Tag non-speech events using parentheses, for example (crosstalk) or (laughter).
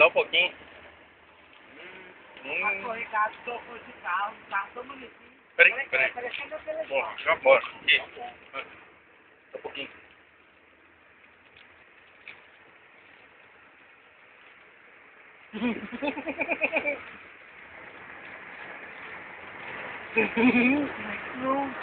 Só um pouquinho. Hum. hum. Passou Ricardo, tocou de carro, tá carro tão bonitinho. Peraí, peraí. Parecendo aquele Bom, já bora. Aqui. Só um pouquinho. (laughs) Não.